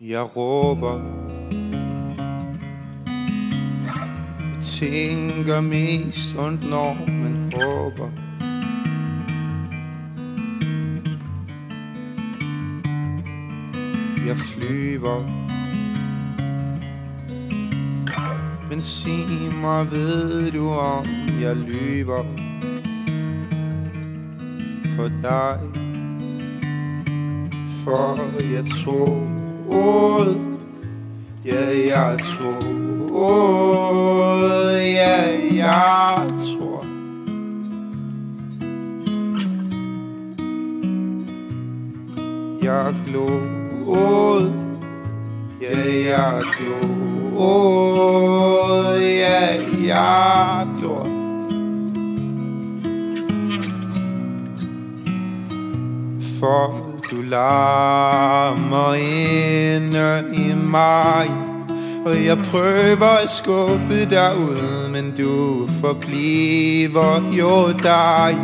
Jeg råber Jeg tænker mest ondt, når man håber Jeg flyver. Men sig mig, ved du om jeg lyver? For dig. For jeg troede Ja, jeg troede Ja, jeg tror. Jeg glod Ja, jeg glod Ja, jeg glod For du larmer inde i mig Og jeg prøver at skubbe dig ud Men du forbliver jo dig.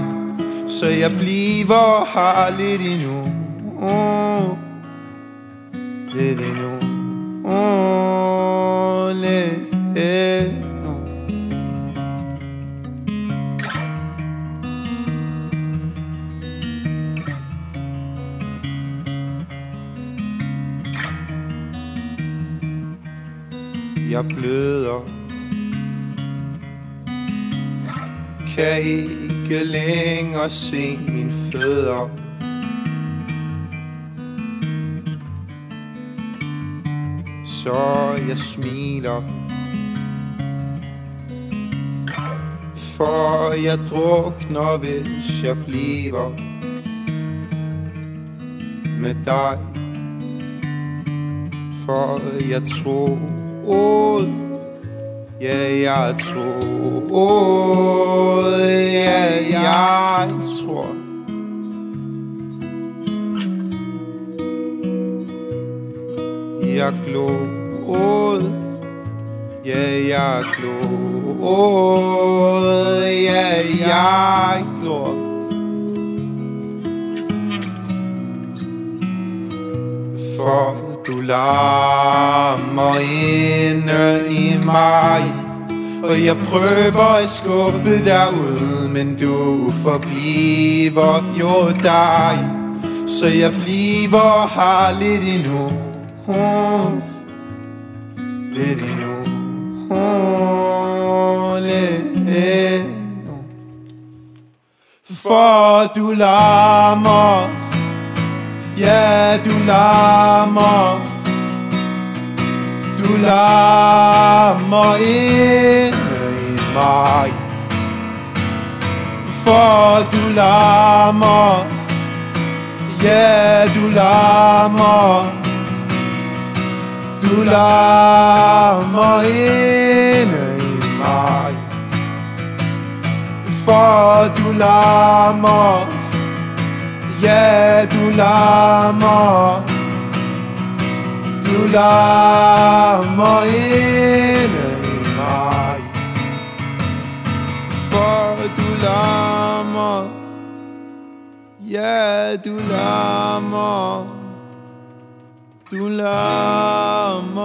Så jeg bliver her lidt endnu. Oh, Lidt endnu. Jeg bløder. Kan ikke længere se min fødder? Så jeg smiler. For jeg drukner, hvis jeg bliver Med dig. For jeg troede Ja, jeg troede Ja, jeg tror. Jeg glod. Ja, jeg glod. Ja, jeg glod. For du inde i mig. Og jeg prøver at skubbe dig ud Men du forbliver jo dig. Så jeg bliver her lidt endnu. Lidt endnu. Lidt endnu For du larmer Ja, du larmer du larmer inde i mig For du larmer Ja, du larmer Du larmer inde i mig For du larmer Ja, du larmer Du larmer inde i mig